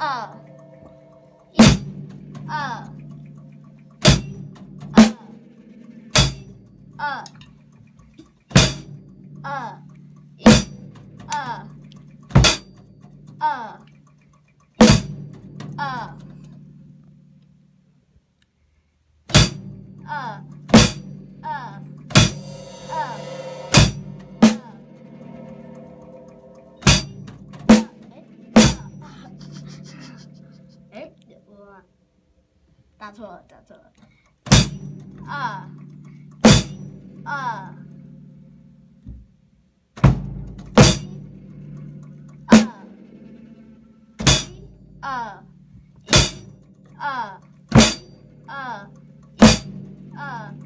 Uh. 打错了，打错了。二，二，二，二，二，二，一，二，一，二，一，二，二。